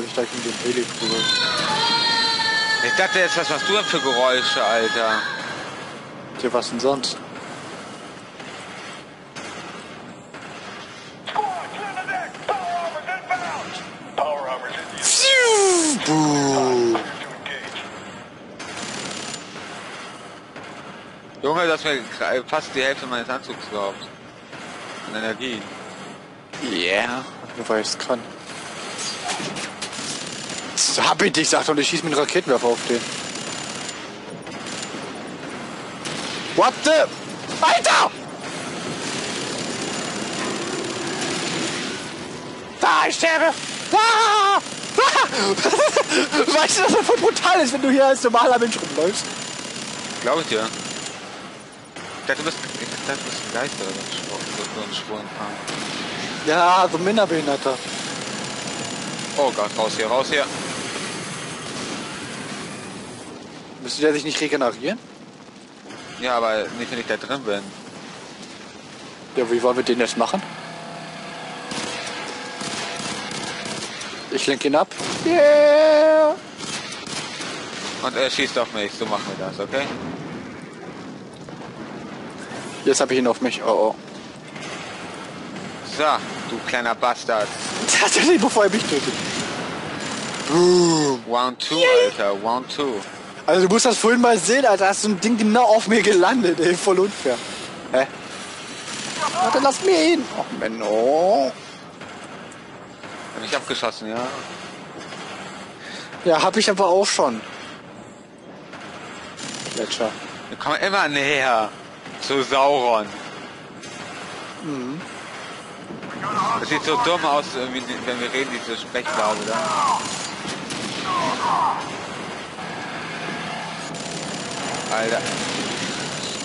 als ich da gegen den Heli prügel. Ich dachte jetzt, was machst du denn für Geräusche, Alter? Tja, was denn sonst? Junge, das mir fast die Hälfte meines Anzugs geraubt. An Energie. Yeah. Nur weil ich's kann. Das hab ich dich gesagt und ich schieß mit einem Raketenwerfer auf den. What the? Alter! Da, ich sterbe! Ah! Weißt du, dass das voll brutal ist, wenn du hier als normaler Mensch rumläufst? Glaube ich dir. Ich dachte, du bist, ich dachte, du bist ein Geister oder so ein Schwurenfahren. Ja, so Minderbehinderter. Oh Gott, raus hier, raus hier. Müsste der sich nicht regenerieren? Ja, aber nicht, wenn ich da drin bin. Ja, wie wollen wir den jetzt machen? Ich lenke ihn ab. Yeah! Und er schießt auf mich, so machen wir das, okay? Jetzt habe ich ihn auf mich. Oh oh. So, du kleiner Bastard. Tatsächlich, bevor er mich tötet. Boom. Round 2, Alter, Round 2. Also du musst das vorhin mal sehen, Alter. Da ist so ein Ding genau auf mir gelandet, ey. Voll unfair. Hä? Warte, lass mir hin. Oh, Menno. Hab mich abgeschossen, ja? Ja, hab ich aber auch schon. Gletscher. Wir kommen immer näher zu Sauron. Das sieht so dumm aus, wenn wir reden, diese Sprechblase da. Alter.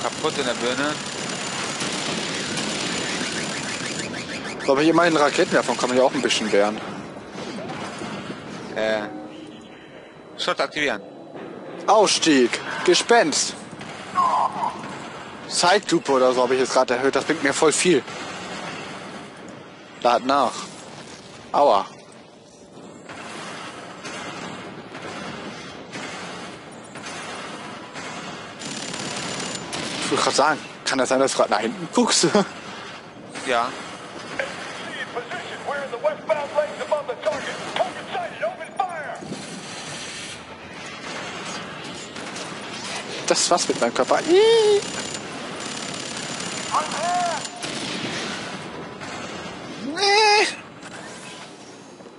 Kaputt in der Birne. So, aber immerhin Raketenwerfer kann man ja auch ein bisschen wehren. Äh. Schutz aktivieren. Ausstieg. Gespenst. Zeitlupe oder so habe ich jetzt gerade erhöht. Das bringt mir voll viel. Lad nach. Aua. Ich wollte gerade sagen, kann das sein, dass du gerade nach hinten guckst? Ja. Das war's mit meinem Körper. Nee.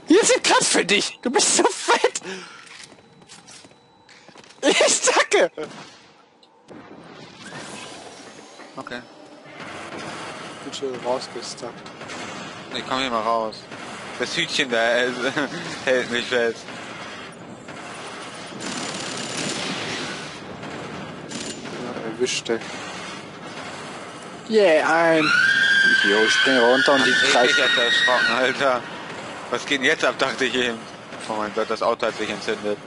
Hier sind Kratz für dich. Du bist so fett. Ich zacke. Okay. Bin schon rausgestackt. Ich komm hier mal raus. Das Hütchen da äh, hält mich fest. Ja, erwischt ey. Yeah, ein. Jo, ich spring runter und die Ich bin greift. jetzt erschrocken, Alter. Was geht denn jetzt ab, dachte ich eben. Oh mein Gott, das Auto hat sich entzündet.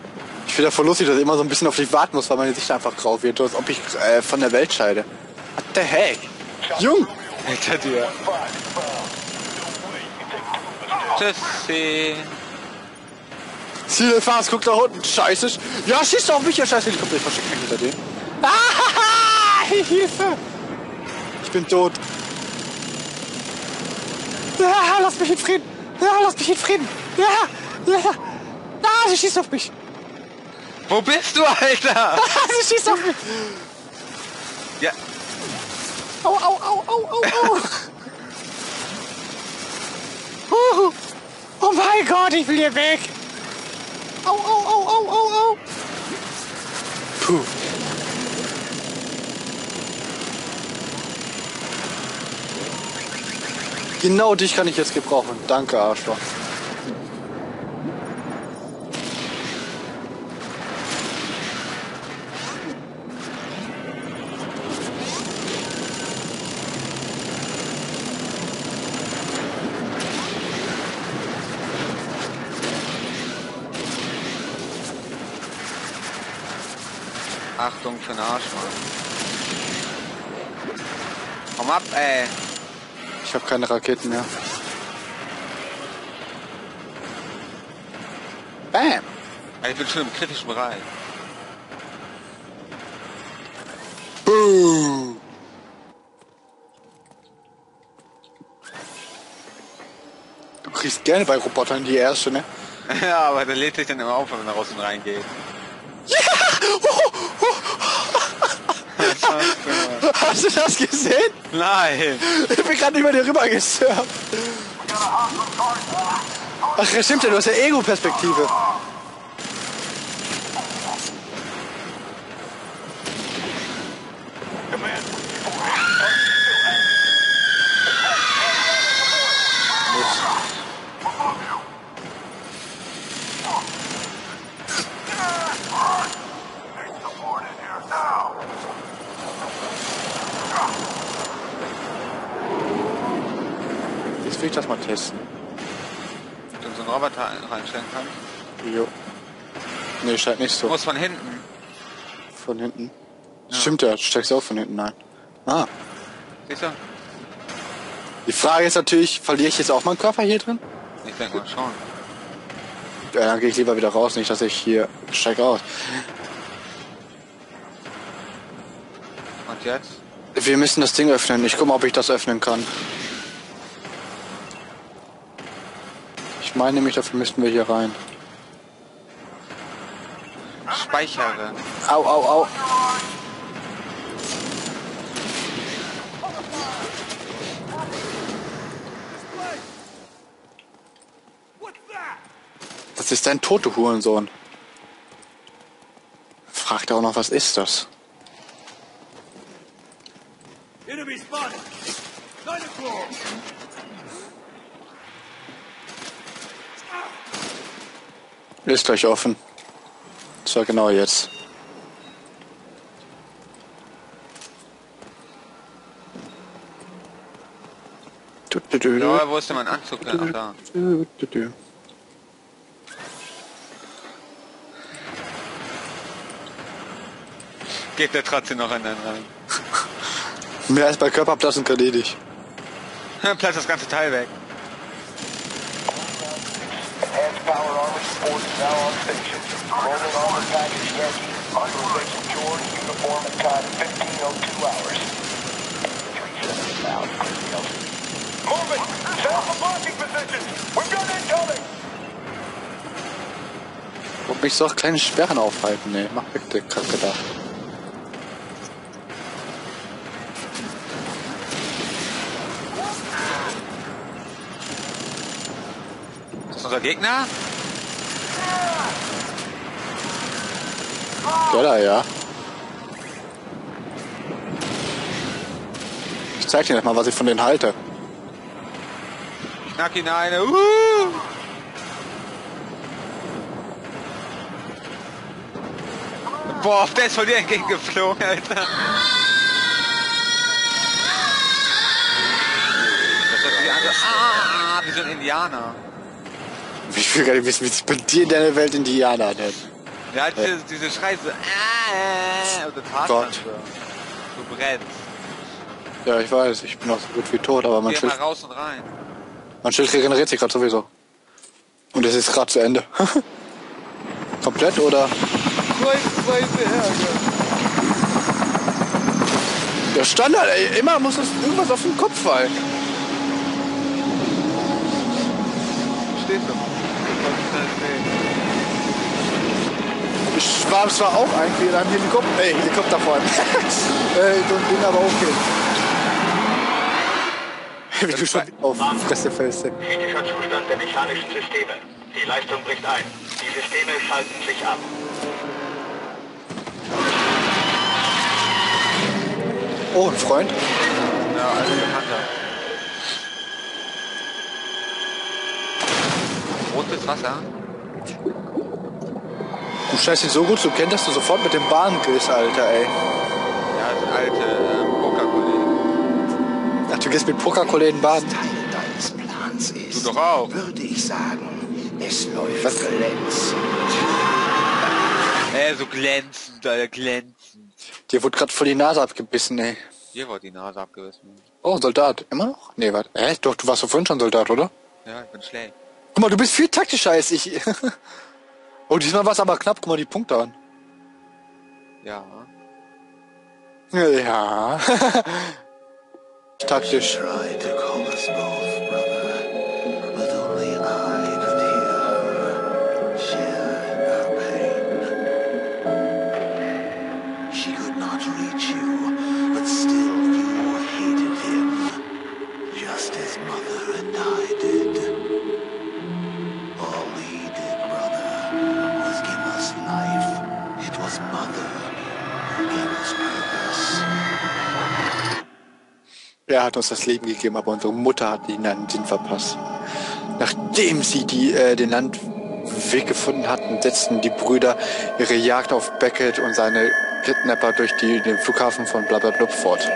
Ich finde das voll lustig, dass ich immer so ein bisschen auf dich warten muss, weil meine Sicht einfach grau wird, als ob ich äh, von der Welt scheide. What the heck? Jung! Hinter dir. Tschüssi. Ziel fast, guck da unten. Scheiße. Ja, schießt auf mich, ja scheiße Helikopter. Ich verstecke mich hinter dem. Ah, Hilfe! Ich bin tot. Ja, lass mich in Frieden. Ja, lass mich in Frieden. Ja, ja. Ah, sie schießt auf mich. Wo bist du, Alter? Sie schießt auf mich. Au, au, au, au, au, au. Uh, oh mein Gott, ich will hier weg. Au, au, au, au, au, au. Puh. Genau dich kann ich jetzt gebrauchen. Danke, Arschloch. Achtung für den Arsch, Mann. Komm ab, ey. Ich habe keine Raketen mehr. Bam. Ich bin schon im kritischen Bereich. Boom. Du kriegst gerne bei Robotern die erste, ne? Ja, aber der lädt sich dann immer auf, wenn er raus und reingeht. Hast du das gesehen? Nein! Ich bin gerade über dir rüber gesurft. Ach, stimmt ja, du hast ja Ego-Perspektive. Command, Need support in here now. Jetzt will ich das mal testen. Ob du so einen Roboter ein- reinstellen kannst. Jo. Nee, scheint nicht Du so. musst von hinten. Von hinten. Stimmt ja, du auch von hinten ein. Ah. Siehst du? Die Frage ist natürlich, verliere ich jetzt auch meinen Körper hier drin? Ich denke mal schon. Ja, dann gehe ich lieber wieder raus, nicht, dass ich hier steig aus. Und jetzt? Wir müssen das Ding öffnen. Ich guck mal, ob ich das öffnen kann. Meine nämlich, dafür müssten wir hier rein. Speichere. Au, au, au. Das ist dein tote Hurensohn. Fragt auch noch, was ist das? Enemy spotted. Dinosaur. Ist gleich offen. Zwar genau jetzt. Ja, wo ist denn mein Anzug? Ach, da. Geht der trotzdem noch in den rein. Mehr als bei Körperplatten erledigt. Platz das ganze Teil weg. Enhanced power armor support is now on station. Rolling armor package ready. Authorization George, uniform and time 1502 hours. 37 now. Moving! Set up blocking position! We've got incoming! Und mich so auch kleine Sperren aufhalten, ne? Mach der Kacke da. Unser Gegner? Da, ja. Ich zeig dir mal, was ich von denen halte. Knack ihn eine. Uh! Boah, der ist von dir entgegengeflogen, Alter. Das an so, ah, wie so ein Indianer. Ich will gar nicht wissen, wie sich bei dir in deiner Welt Indianer nennt. Der hat diese, diese Schrei so, ah, und das Hart Gott. so. Du brennst. Ja, ich weiß, ich bin auch so gut wie tot, aber mein Geh mal Schild, raus und rein. mein Schild regeneriert sich gerade sowieso. Und es ist gerade zu Ende. Komplett oder? Der Standard, ey, immer muss es irgendwas auf den Kopf fallen. Steht so. Ich war zwar auch eigentlich in einem Helikopter, äh, Helikopter vor allem. äh, so ein Ding aber okay. Wie du schon auf Fresse fällst. ey. Kritischer Zustand der mechanischen Systeme. Die Leistung bricht ein. Die Systeme schalten sich ab. Oh, ein Freund. Ja, also Bekannter. Rotes Wasser? Du scheißt ihn so gut zu kennen, dass du sofort mit dem Bahn gehst, Alter, ey. Ja, das alte äh, Pokerkollegen. Ach, du gehst mit Pokerkollegen baden. Teil deines Plans ist, Du doch auch. würde ich sagen, es läuft Was? glänzend. Äh, so glänzend, Alter, glänzend. Dir wurde gerade voll die Nase abgebissen, ey. Hier wurde die Nase abgerissen. Oh, Soldat. Immer noch? Nee, warte. Hä? Doch, du warst doch vorhin schon Soldat, oder? Ja, ich bin schlecht. Guck mal, du bist viel taktischer als ich. Oh, diesmal war es aber knapp. Guck mal die Punkte an. Ja. Ja. Taktisch. Tried to call us Er hat uns das Leben gegeben, aber unsere Mutter hat ihn einen Sinn verpasst. Nachdem sie die, äh, den Landweg gefunden hatten, setzten die Brüder ihre Jagd auf Beckett und seine Kidnapper durch die, den Flughafen von Blablablub fort.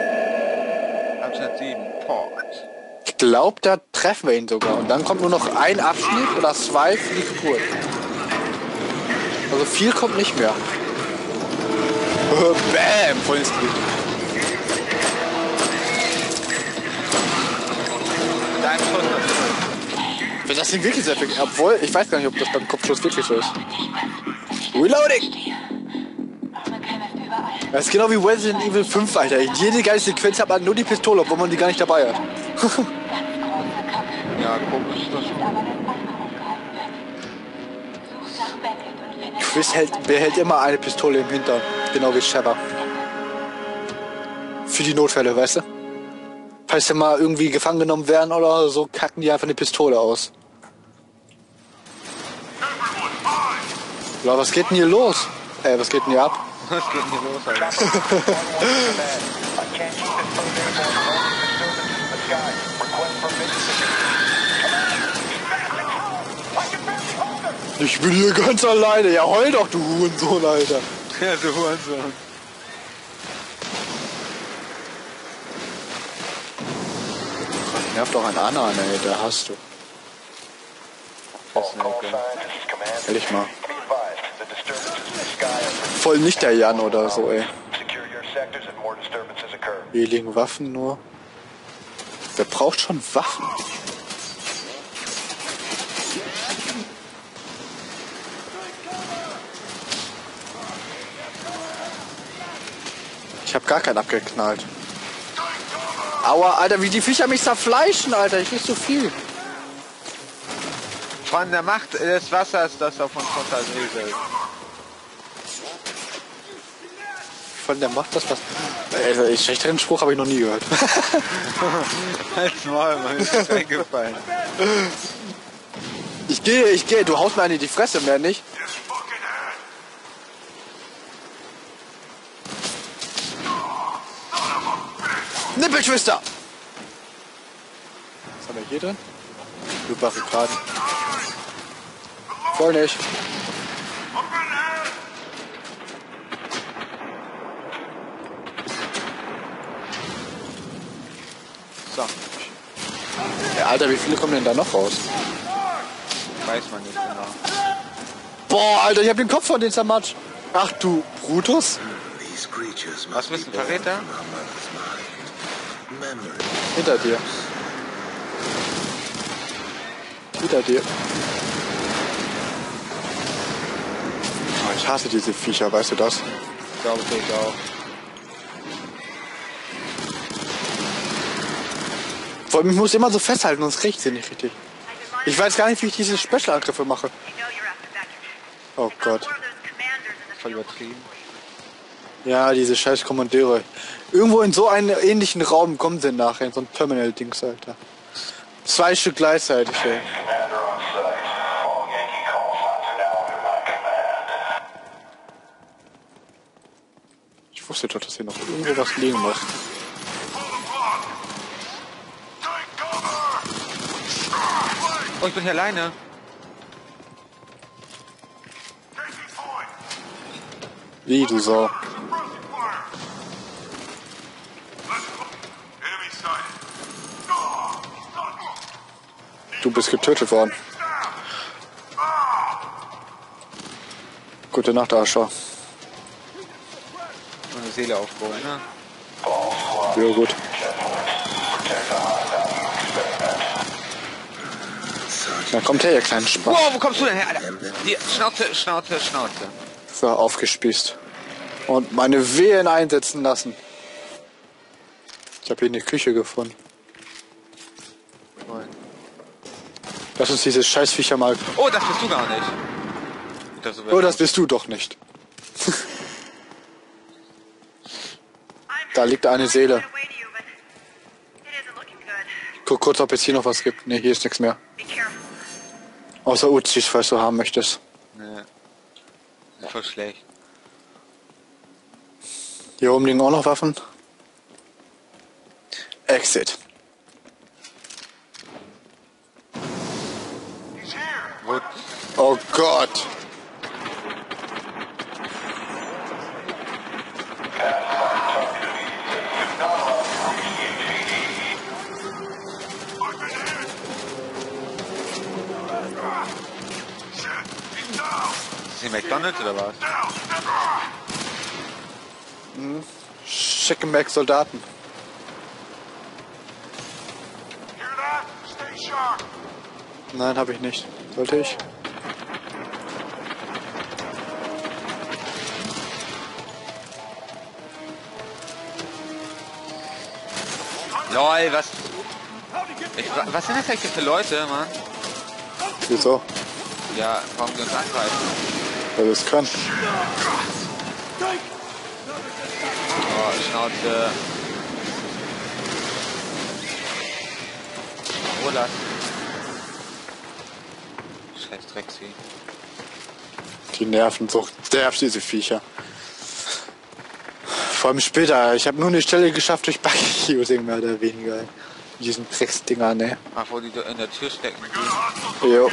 Abschnitt 7. Port. Ich glaube, da treffen wir ihn sogar. Und dann kommt nur noch ein Abschnitt oder zwei für die Geburt. Also viel kommt nicht mehr. Bam! Voll ins Gesicht. Wenn das Ding wirklich sehr viel... Obwohl, ich weiß gar nicht, ob das beim Kopfschuss wirklich so ist. Reloading! Das ist genau wie Resident Evil 5, Alter. Jede geile Sequenz hat man nur die Pistole, obwohl man die gar nicht dabei hat. Ja, komisch. Chris hält, behält immer eine Pistole im Hintern. Genau wie Shepard. Für die Notfälle, weißt du? Falls sie mal irgendwie gefangen genommen werden oder so, kacken die einfach eine Pistole aus. Ja, was geht denn hier los? Ey, was geht denn hier ab? Was geht denn hier los, Alter? Ich bin hier ganz alleine. Ja, heul doch, du Hurensohn, Alter. Ja, du Hurensohn. Nerv doch ein Anna, ey, da hast du. Ehrlich mal. Voll nicht der Jan oder so, ey. Hier liegen Waffen nur. Wer braucht schon Waffen? Ich hab gar keinen abgeknallt. Aua, Alter, wie die Viecher mich zerfleischen, Alter. Ich krieg so viel. Von der Macht des Wassers, das auf uns runterrieselt. Von der macht das was. Also, einen schlechteren Spruch habe ich noch nie gehört. Halt's Maul, Mann, ist eingefallen. Ich gehe, ich gehe. Du haust mir eine in die Fresse, mehr nicht. Nippelschwister! Was haben wir hier drin? Du Barrikaden. Voll nicht. So. Ja, Alter, wie viele kommen denn da noch raus? Weiß man nicht genau. Boah, Alter, ich hab den Kopf von den zermatscht. Ach du, Brutus? Was bist du, Verräter? Hinter dir. Hinter dir. Oh, ich hasse diese Viecher, weißt du das? Glaube ich auch. Vor allem, ich muss immer so festhalten, sonst riecht sie nicht richtig. Ich weiß gar nicht, wie ich diese Special-Angriffe mache. Oh Gott. Voll übertrieben. Ja, diese scheiß Kommandeure. Irgendwo in so einen ähnlichen Raum kommen sie nachher, in so ein Terminal-Dings, Alter. Zwei Stück gleichzeitig, ey. Ich wusste doch, dass hier noch irgendwo was liegen muss. Oh, ich bin hier alleine. Wie, du Sau. Du bist getötet worden. Gute Nacht, Ascher. Meine Seele aufbauen, ne? Ja, gut. Da kommt her, ihr kleinen Spaß. Wow, wo kommst du denn her, Alter? Die Schnauze, Schnauze, Schnauze. So, aufgespießt. Und meine Wehen einsetzen lassen. Ich habe hier eine Küche gefunden. Lass uns diese Scheißviecher mal... Oh, das bist du gar nicht. Das Oh, das bist du doch nicht. Da liegt eine Seele. Guck kurz, ob es hier noch was gibt. Ne, hier ist nichts mehr. Außer Uzis, falls du haben möchtest. Nee. Voll schlecht. Hier oben liegen auch noch Waffen. Exit. Wo, Oh Gott. ist hier McDonalds oder was? Chicken Mac Soldaten. Nein, habe ich nicht. Sollte ich? Lol, was? Ich, wa- was sind das eigentlich für Leute, Mann? Wieso? Ja, warum die uns angreifen? Weil wir es können. Oh, Schnauze. Roland. Drecksvieh. Die nerven so derb, diese Viecher. Vor allem später. Ich habe nur eine Stelle geschafft durch Buggy-Using, mehr oder weniger. Diesen Drecksdinger, ne? Ach, wo die da in der Tür stecken. Jo.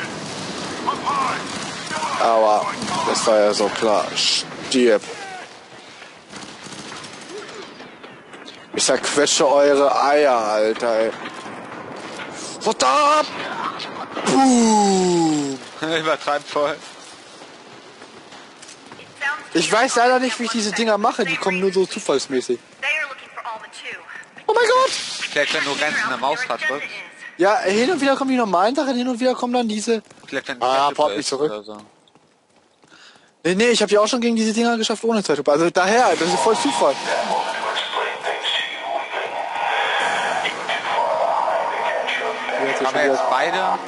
Aber das war ja so klar. Stirb. Ich zerquetsche eure Eier, Alter. Ey. What up? Boom. Übertreibt voll. Ich weiß leider nicht, wie ich diese Dinger mache. Die kommen nur so zufallsmäßig. Oh mein Gott! Vielleicht wenn du rennst in der Mausrad drückst. Ja, hin und wieder kommen die normalen Sachen, hin und wieder kommen dann diese. Vielleicht wenn du Ah, Zeitlupe pop mich zurück. Oder so. Nee, nee, ich habe ja auch schon gegen diese Dinger geschafft ohne Zeitlupe. Also daher, das ist voll Zufall. Hat Haben wir jetzt beide?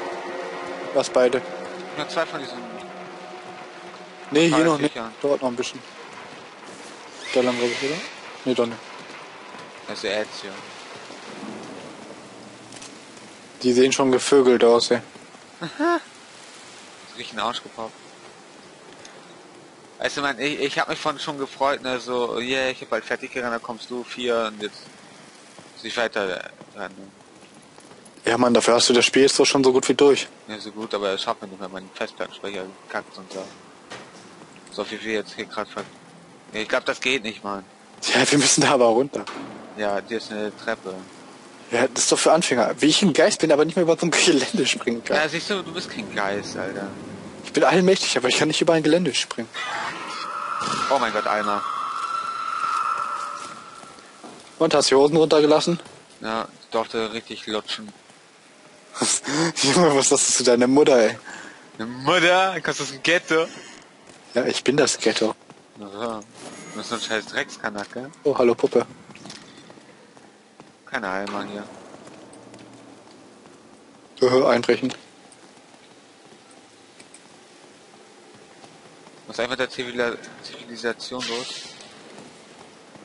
Was beide? Nur zwei von diesen. Nee, hier noch nicht. Viechern. Dauert noch ein bisschen. Da lang, glaube ich, oder? Nee, doch nicht. Also Ezio. Die sehen schon gevögelt aus, ey. Richtig in den Arsch gepoppt. Weißt du, man, ich, ich habe mich von schon gefreut, ne, so, yeah, ich hab bald fertig gerannt, dann kommst du vier und jetzt muss ich weiter äh, rennen. Ja, Mann, dafür hast du das Spiel jetzt doch schon so gut wie durch. Ja, so gut, aber es schafft mir nicht mehr, mein Festplattenspeicher kackt und so. So viel wie jetzt hier gerade ver... Ja, ich glaube, das geht nicht, Mann. Ja, wir müssen da aber runter. Ja, hier ist eine Treppe. Ja, das ist doch für Anfänger. Wie ich ein Geist bin, aber nicht mehr über so ein Gelände springen kann. Ja, siehst du, du bist kein Geist, Alter. Ich bin allmächtig, aber ich kann nicht über ein Gelände springen. Oh mein Gott, einer. Und hast die Hosen runtergelassen? Ja, ich durfte richtig lutschen. Junge, was sagst du zu deiner Mutter, ey? Eine Mutter, kommst du aus dem Ghetto? Ja, ich bin das Ghetto. Aha. Du bist so ein scheiß Dreckskanacke. Oh, hallo Puppe. Keine Heilmann hier. Äh, einbrechen. Was ist einfach der Zivila Zivilisation los?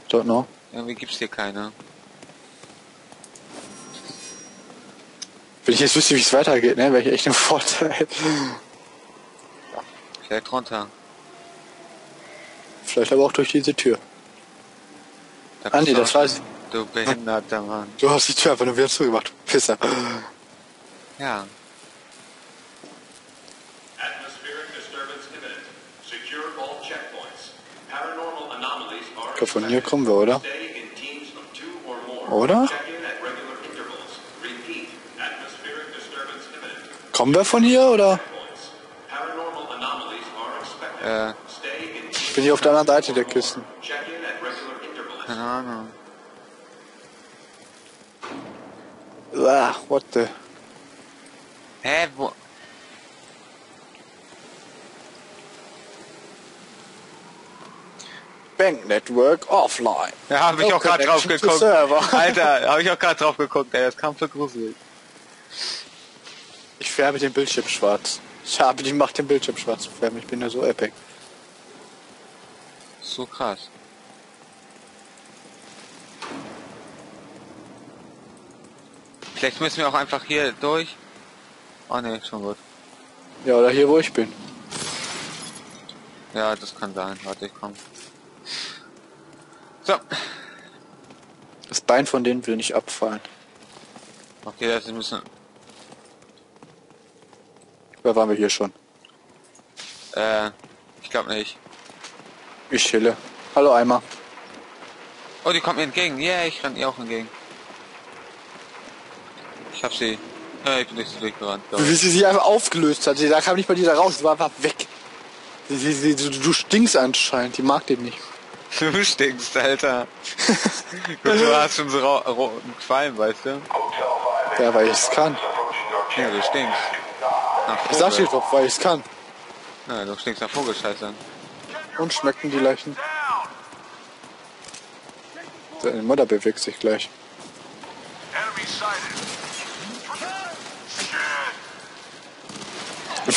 Don't know. Irgendwie gibt's hier keine. Wenn ich jetzt wüsste, wie es weitergeht, ne, wäre ich echt im Vorteil. Vielleicht runter. Vielleicht aber auch durch diese Tür. Da Ah, nee, du das ich. Du behinderter Mann. Du hast die Tür einfach nur wieder zugemacht. Pisser. Ja. Atmospheric disturbance imminent. Secure all checkpoints. Paranormal anomalies are Ich glaube, von hier kommen wir, oder? Oder? Kommen wir von hier oder? Äh. Ich bin hier auf der anderen Seite der Küsten. Keine Ahnung. Ah, what the? Hä, wo? Bank Network offline. Ja, habe ich, no ich auch gerade drauf geguckt. Alter, habe ich auch gerade drauf geguckt, ey, das kam für gruselig. Ich färbe den Bildschirm schwarz. Ich habe die Macht, den Bildschirm schwarz zu färben. Ich bin ja so epic. So krass. Vielleicht müssen wir auch einfach hier durch. Oh ne, schon gut. Ja, oder hier, wo ich bin. Ja, das kann sein. Warte, ich komm. So. Das Bein von denen will nicht abfallen. Okay, das ist ein bisschen... Da waren wir hier schon. Äh, ich glaube nicht. Ich chille. Hallo Eimer. Oh, die kommt mir entgegen. Yeah, ich renn ihr auch entgegen. Ich hab sie. Ja, ich bin nicht so durchgerannt. Wie sie sich einfach aufgelöst hat. Da kam nicht mal die da raus. Sie war einfach weg. Sie, sie, sie, du, du stinkst anscheinend. Die mag den nicht. Du stinkst, Alter. Du hast schon so rau- roten Qualm, weißt du? Ja, weil ich es kann. Ja, du stinkst. Nach Ich sag dir Vogel. doch, weil ich es kann. Ja, du stinkst nach Vogelscheiße. Und schmecken die Leichen. Deine Mutter bewegt sich gleich.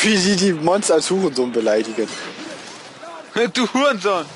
Wie sie die Monster als Hurensohn beleidigen. Du Hurensohn!